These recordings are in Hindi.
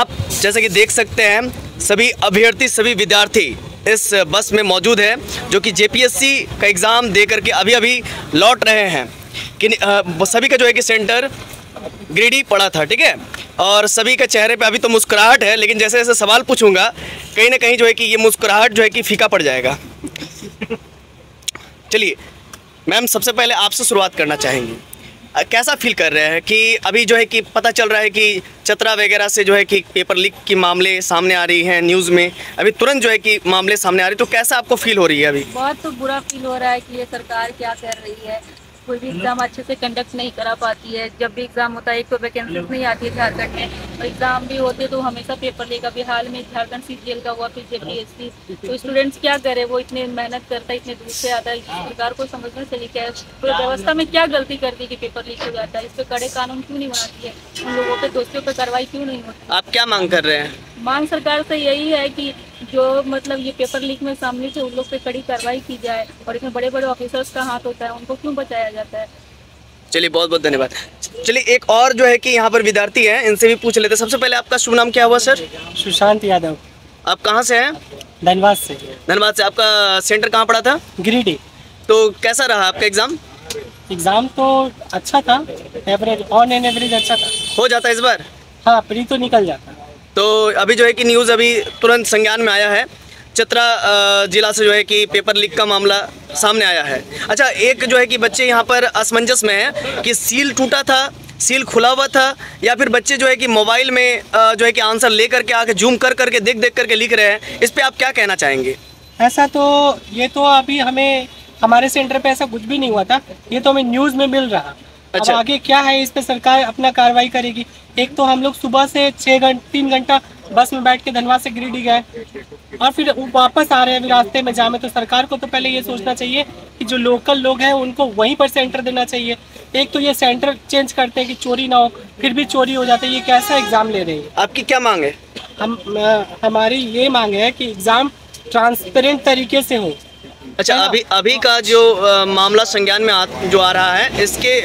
आप जैसे कि देख सकते हैं, सभी अभ्यर्थी, सभी विद्यार्थी इस बस में मौजूद है, जो कि जेपीएससी का एग्ज़ाम दे करके अभी अभी लौट रहे हैं। कि सभी का जो है कि सेंटर ग्रेडी पड़ा था, ठीक है? और सभी के चेहरे पे अभी तो मुस्कुराहट है, लेकिन जैसे जैसे सवाल पूछूँगा, कहीं ना कहीं जो है कि ये मुस्कुराहट जो है कि फीका पड़ जाएगा। चलिए, मैम, सबसे पहले आपसे शुरुआत करना चाहेंगे। कैसा फील कर रहे हैं कि अभी जो है कि पता चल रहा है कि चतरा वगैरह से जो है कि पेपर लीक की मामले सामने आ रही हैं न्यूज़ में। अभी तुरंत जो है कि मामले सामने आ रहे हैं तो कैसा आपको फील हो रही है अभी? बहुत तो बुरा फील हो रहा है कि ये सरकार क्या कर रही है। कोई भी एग्ज़ाम अच्छे से कंडक्ट नहीं करा पाती है। जब भी एग्ज़ाम होता है एक तो वैकेंसी नहीं आती है झारखंड में। और एग्ज़ाम भी होते तो हमेशा पेपर लेगा। अभी हाल में झारखंड सी का हुआ फिर जे जेपीएससी तो स्टूडेंट्स क्या करे? वो इतने मेहनत करता है इतने दूर से आता है सरकार को समझना चाहिए क्या है पूरी व्यवस्था में क्या गलती कर दी कि पेपर लीक हो जाता है। इस पर कड़े कानून क्यों नहीं बनाती है? उन लोगों पे दोषियों पर कार्रवाई क्यों नहीं होती? आप क्या मांग कर रहे हैं? मांग सरकार से यही है कि जो मतलब ये पेपर लीक में सामने से उन लोग पे कड़ी कार्रवाई की जाए और इसमें बड़े बड़े ऑफिसर्स का हाथ होता है उनको क्यों बचाया जाता है? चलिए बहुत बहुत धन्यवाद। चलिए एक और जो है कि यहाँ पर विद्यार्थी हैं इनसे भी पूछ लेते हैं। सबसे पहले आपका शुभ नाम क्या हुआ सर? सुशांत यादव। आप कहाँ से हैं? धनबाद से। धनबाद से। आपका सेंटर कहाँ पड़ा था? गिरिडीह तो कैसा रहा आपका एग्ज़ाम एग्ज़ाम तो अच्छा था एवरेज ऑन एन एवरेज अच्छा था। हो जाता है इस बार? हाँ प्री तो निकल जाता। तो अभी जो है कि न्यूज़ अभी तुरंत संज्ञान में आया है। चतरा जिला से जो है कि पेपर लीक का मामला सामने आया है। अच्छा एक जो है कि बच्चे यहाँ पर असमंजस में हैं कि सील टूटा था सील खुला हुआ था, या फिर बच्चे जो है कि मोबाइल में जो है कि आंसर ले करके आके जूम कर करके, देख देख करके लिख रहे हैं। इस पर आप क्या कहना चाहेंगे? ऐसा तो ये तो अभी हमें, हमारे सेंटर पे ऐसा कुछ भी नहीं हुआ था। ये तो हमें न्यूज़ में मिल रहा। अच्छा। आगे क्या है? इस पे सरकार अपना कार्रवाई करेगी। एक तो हम लोग सुबह से छः घंटे तीन घंटा बस में बैठ के धनबाद से गिरिडीह गए और फिर वापस आ रहे हैं अभी रास्ते में जामे तो सरकार को तो पहले ये सोचना चाहिए कि जो लोकल लोग हैं उनको वहीं पर सेंटर देना चाहिए। एक तो ये सेंटर चेंज करते हैं कि चोरी ना हो फिर भी चोरी हो जाता है। ये कैसा एग्ज़ाम ले रहे हैं? आपकी क्या मांग है? हम हमारी ये मांग है कि एग्ज़ाम ट्रांसपेरेंट तरीके से हो। अच्छा अभी अभी का जो अ, मामला संज्ञान में आ, जो आ रहा है इसके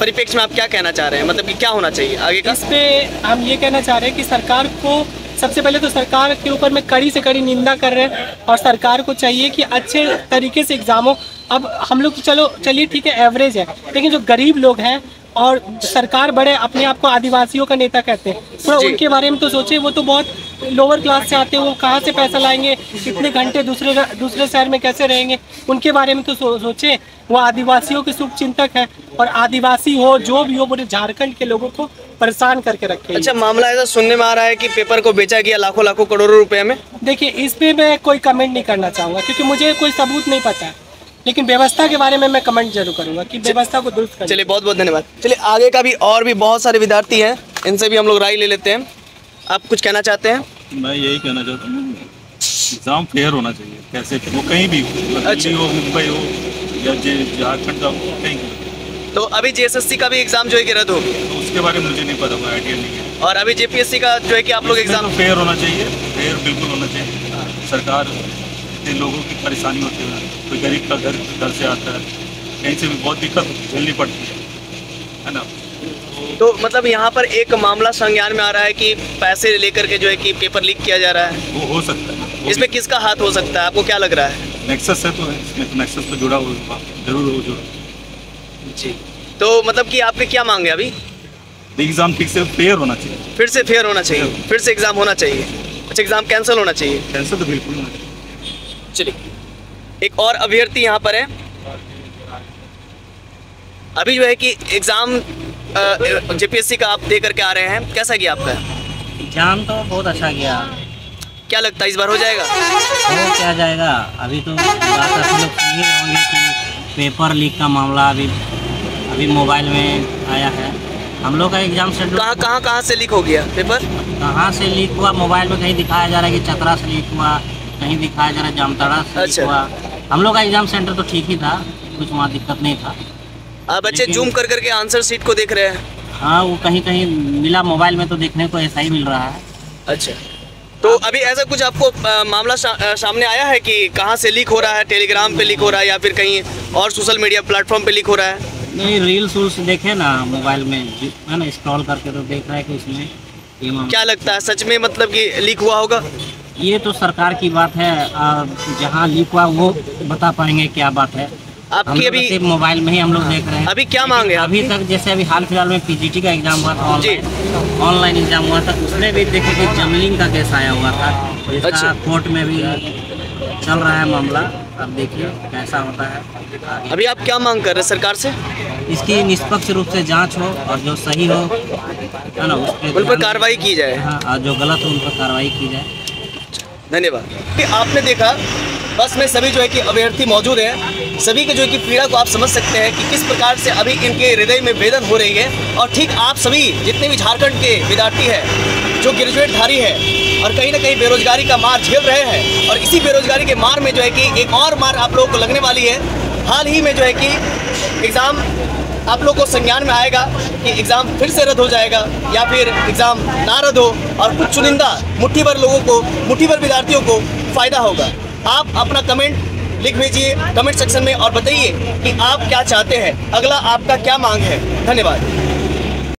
परिप्रेक्ष्य में आप क्या कहना चाह रहे हैं? मतलब कि क्या होना चाहिए? आगे का? इस पे हम ये कहना चाह रहे हैं कि सरकार को सबसे पहले तो सरकार के ऊपर में कड़ी से कड़ी निंदा कर रहे हैं और सरकार को चाहिए कि अच्छे तरीके से एग्ज़ाम हो अब हम लोग चलो चलिए ठीक है एवरेज है लेकिन जो गरीब लोग हैं और सरकार बड़े अपने आप को आदिवासियों का नेता कहते हैं थोड़ा उनके बारे में तो सोचे वो तो बहुत लोअर क्लास से आते हैं वो कहाँ से पैसा लाएँगे? कितने घंटे दूसरे दूसरे शहर में कैसे रहेंगे? उनके बारे में तो सो, सोचे। वो आदिवासियों के शुभ चिंतक है और आदिवासी हो जो भी हो पूरे झारखंड के लोगों को परेशान करके रखे अच्छा मामला ऐसा सुनने में आ रहा है कि पेपर को बेचा गया लाखों लाखों करोड़ों रुपए में? देखिए इस पे मैं कोई कमेंट नहीं करना चाहूँगा क्योंकि मुझे कोई सबूत नहीं पता है। लेकिन व्यवस्था के बारे में मैं कमेंट ज़रूर करूँगा कि व्यवस्था को दुरुस्त करें। चलिए बहुत बहुत धन्यवाद। चलिए आगे का भी और भी बहुत सारे विद्यार्थी हैं इनसे भी हम लोग राय ले लेते हैं। आप कुछ कहना चाहते हैं? मैं यही कहना चाहता हूँ एग्ज़ाम फेयर होना चाहिए कैसे वो कहीं भी हो अच्छा। हो मुंबई हो या जे झारखंड का हो कहीं तो अभी जेएसएससी का भी एग्ज़ाम जो है कि रद्द हो गया तो उसके बारे में मुझे नहीं पता कोई आइडिया नहीं है। और अभी जेपीएससी का जो है कि आप लोग एग्ज़ाम तो फेयर होना चाहिए फेयर बिल्कुल होना चाहिए। सरकार इतने लोगों की परेशानी होती है कोई गरीब का घर घर से आता है कहीं से भी बहुत दिक्कत झेलनी पड़ती है है ना? तो मतलब यहाँ पर एक मामला संज्ञान में आ रहा है कि पैसे लेकर के जो है कि पेपर लीक किया जा रहा है। वो हो सकता है। इसमें किसका हाथ हो सकता है? आपको क्या लग रहा है? नेक्सस है तो है। इसमें तो नेक्सस तो जुड़ा हुआ ज़रूर हो जुड़ा जी। तो मतलब कि आपके क्या मांगे अभी? एग्ज़ाम ठीक से फेयर होना चाहिए। फिर से फेयर होना चाहिए। फिर से एग्ज़ाम होना चाहिए। अच्छा एग्ज़ाम कैंसिल होना चाहिए। कैंसिल तो बिल्कुल होना चाहिए। चलिए। एक और अभ्यर्थी यहाँ पर है। अभी जो है कि एग्ज़ाम जेपीएससी का आप दे करके आ रहे हैं। कैसा गया आपका? एग्ज़ाम तो बहुत अच्छा गया। क्या लगता है इस बार हो जाएगा? हो क्या जाएगा? अभी तो बात आप लोग सुन ही होंगे कि पेपर लीक का मामला अभी अभी मोबाइल में आया है। हम लोग का एग्ज़ाम शेड्यूल कहाँ कहाँ कहाँ से लीक हो गया पेपर? कहाँ से लीक हुआ? मोबाइल में कहीं दिखाया जा रहा है कि चतरा से लीक हुआ कहीं दिखाया जा रहा है जामताड़ा से अच्छा। लीक। हुआ। हम लोग का एग्ज़ाम सेंटर तो ठीक ही था कुछ वहाँ दिक्कत नहीं था। बच्चे जूम कर करके आंसर सीट को देख रहे हैं। हाँ वो कहीं कहीं मिला मोबाइल में तो देखने को ऐसा ही मिल रहा है। अच्छा। तो अभी ऐसा कुछ आपको मामला अ, सामने आया है कि कहाँ से लीक हो रहा है? टेलीग्राम पे लीक हो रहा है या फिर कहीं और सोशल मीडिया प्लेटफॉर्म पे लीक हो रहा है? नहीं रील्स उल्स देखे ना मोबाइल में है ना स्क्रॉल करके तो देख रहा है कि उसमें ये क्या लगता है? सच में मतलब कि लीक हुआ होगा? ये तो सरकार की बात है जहाँ लीक हुआ वो बता पाएँगे क्या बात है। आपकी अभी सिर्फ़ मोबाइल में ही हम लोग देख रहे हैं। अभी क्या मांग है अभी तक जैसे अभी हाल फ़िलहाल में पीजीटी का एग्ज़ाम हुआ था जी। ऑनलाइन एग्ज़ाम हुआ था उसमें भी देखे कि जमलिंग का केस आया हुआ था। अच्छा। कोर्ट में भी चल रहा है मामला। अब देखिए कैसा होता है। अभी आप क्या मांग कर रहे हैं सरकार से? इसकी निष्पक्ष रूप से जाँच हो और जो सही हो है ना उस उन पर कार्रवाई की जाए। हाँ और जो गलत हो उन पर कार्रवाई की जाए। धन्यवाद। आपने देखा बस में सभी जो है कि अभ्यर्थी मौजूद हैं। सभी के जो है कि पीड़ा को आप समझ सकते हैं कि किस प्रकार से अभी इनके हृदय में वेदन हो रही है। और ठीक आप सभी, जितने भी झारखंड के विद्यार्थी हैं, जो ग्रेजुएटधारी है, और कहीं ना कहीं बेरोजगारी का मार झेल रहे हैं, और इसी बेरोजगारी के मार में जो है कि एक और मार आप लोगों को लगने वाली है। हाल ही में जो है कि एग्ज़ाम आप लोग को संज्ञान में आएगा कि एग्ज़ाम फिर से रद्द हो जाएगा, या फिर एग्ज़ाम ना रद्द हो, और कुछ चुनिंदा मुट्ठी भर लोगों को मुट्ठी भर विद्यार्थियों को फ़ायदा होगा। आप अपना कमेंट लिख भेजिए कमेंट सेक्शन में और बताइए कि आप क्या चाहते हैं। अगला आपका क्या मांग है। धन्यवाद।